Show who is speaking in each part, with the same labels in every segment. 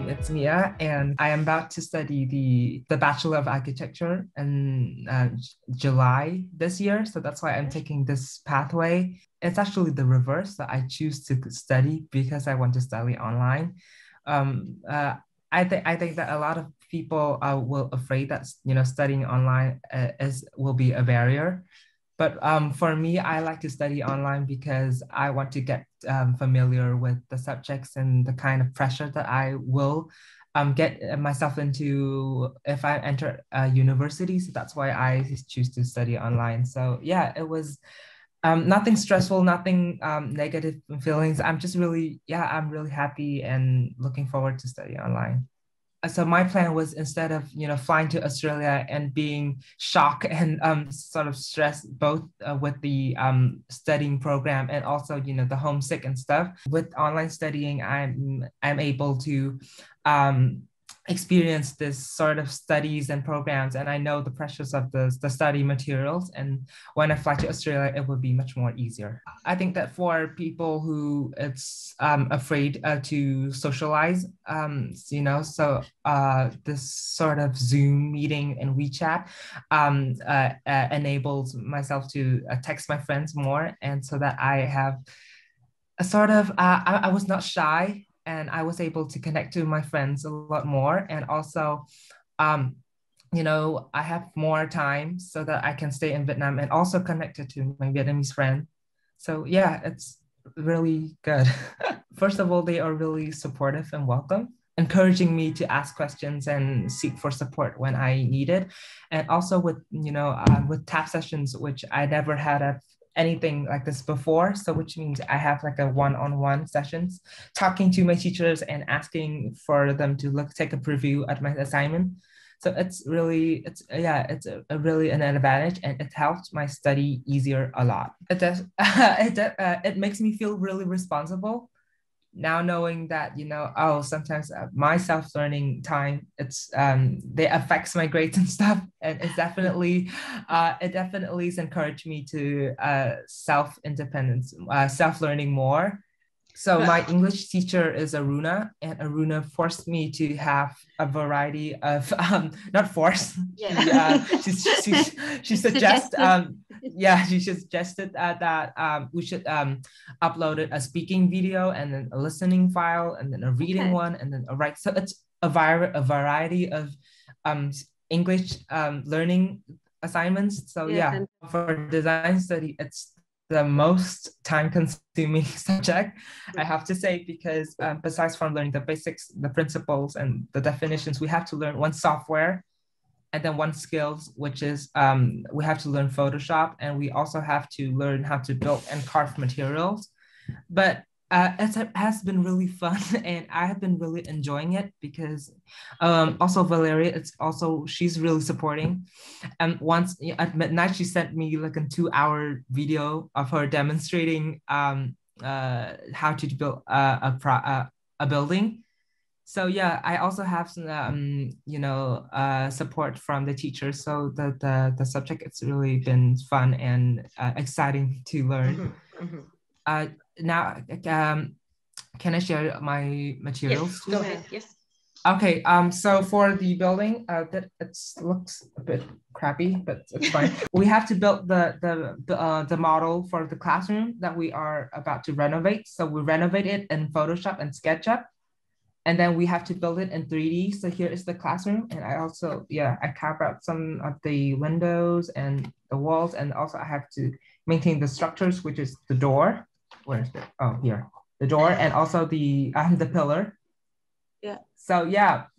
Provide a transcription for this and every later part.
Speaker 1: name is Mia, and I am about to study the, the Bachelor of Architecture in uh, July this year. So that's why I'm taking this pathway. It's actually the reverse that I choose to study because I want to study online. Um, uh, I think I think that a lot of people are will afraid that you know studying online uh, is will be a barrier but um, for me, I like to study online because I want to get um, familiar with the subjects and the kind of pressure that I will um, get myself into if I enter a university. So that's why I choose to study online. So yeah, it was um, nothing stressful, nothing um, negative feelings. I'm just really, yeah, I'm really happy and looking forward to study online so my plan was instead of you know flying to Australia and being shocked and um, sort of stressed both uh, with the um, studying program and also you know the homesick and stuff. With online studying, I'm I'm able to um, experience this sort of studies and programs and i know the pressures of the, the study materials and when i fly to australia it would be much more easier. I think that for people who it's um, afraid uh, to socialize um, you know so uh, this sort of zoom meeting and wechat um, uh, uh enables myself to uh, text my friends more and so that i have a sort of uh, I, I was not shy and I was able to connect to my friends a lot more. And also, um, you know, I have more time so that I can stay in Vietnam and also connected to my Vietnamese friend. So yeah, it's really good. First of all, they are really supportive and welcome encouraging me to ask questions and seek for support when I need it. And also with, you know, um, with tap sessions, which I never had a anything like this before. So which means I have like a one-on-one sessions talking to my teachers and asking for them to look take a preview at my assignment. So it's really, it's yeah, it's a, a really an advantage and it helps my study easier a lot. It does, it, uh, it makes me feel really responsible now knowing that you know oh sometimes uh, my self-learning time it's um they affects my grades and stuff. And it's definitely uh it definitely has encouraged me to uh self-independence uh, self-learning more so my English teacher is Aruna, and Aruna forced me to have a variety of um, not forced. Yeah. she, uh, she, she, she suggested um, yeah, she suggested uh, that um, we should um, upload it a speaking video and then a listening file and then a reading okay. one and then a write. So it's a, var- a variety of um, English um, learning assignments. So yeah, yeah for design study, it's the most time consuming subject i have to say because um, besides from learning the basics the principles and the definitions we have to learn one software and then one skills which is um, we have to learn photoshop and we also have to learn how to build and carve materials. But uh, it has been really fun and I have been really enjoying it because um, also Valeria, it's also, she's really supporting. And once at midnight, she sent me like a two hour video of her demonstrating um, uh, how to build a, a, pro, a, a building. So yeah, I also have some, um, you know, uh, support from the teachers. So the, the, the subject, it's really been fun and uh, exciting to learn. Mm-hmm. Mm-hmm. Uh, now um, can I share my materials?
Speaker 2: Yes, go ahead. Yes.
Speaker 1: Okay, um, so for the building, uh, that it looks a bit crappy, but it's fine. we have to build the the the, uh, the model for the classroom that we are about to renovate. So we renovate it in Photoshop and SketchUp, and then we have to build it in 3D. So here is the classroom, and I also yeah I carve out some of the windows and the walls, and also I have to maintain the structures, which is the door where's the oh here. The door and also the um, the pillar.
Speaker 2: Yeah.
Speaker 1: So yeah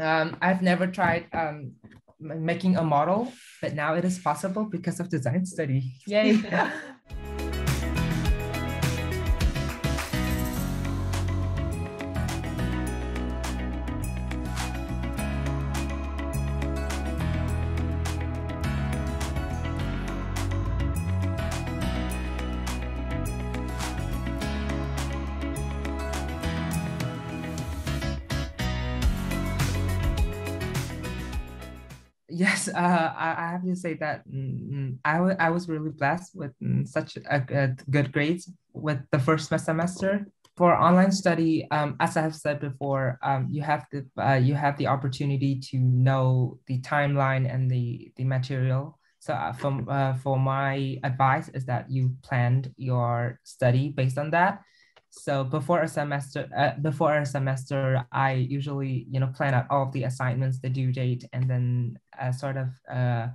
Speaker 1: um, i've never tried um, making a model but now it is possible because of design study. Yay yes, uh, I, I, have to say that mm, I, w- I was really blessed with mm, such a, a, good grades with the first semester. for online study, um, as I have said before, um, you have the uh, you have the opportunity to know the timeline and the the material. So uh, from uh, for my advice is that you planned your study based on that. So before a semester, uh, before a semester, I usually you know plan out all of the assignments, the due date, and then uh, sort of uh,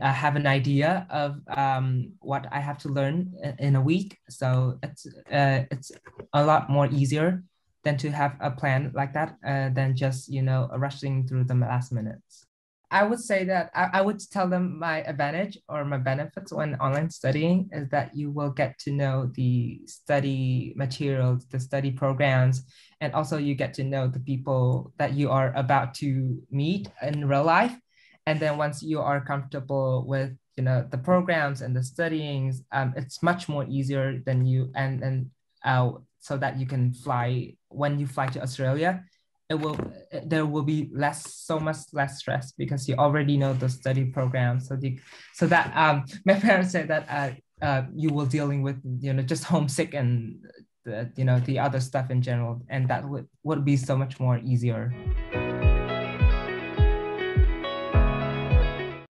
Speaker 1: uh, have an idea of um, what I have to learn in a week. So it's uh, it's a lot more easier than to have a plan like that uh, than just you know rushing through the last minutes. I would say that I, I would tell them my advantage or my benefits when online studying is that you will get to know the study materials, the study programs, and also you get to know the people that you are about to meet in real life. And then once you are comfortable with you know the programs and the studying um, it's much more easier than you and and uh, so that you can fly when you fly to australia it will there will be less so much less stress because you already know the study program. So the so that um my parents said that uh, uh you will dealing with you know just homesick and the, you know the other stuff in general and that would would be so much more easier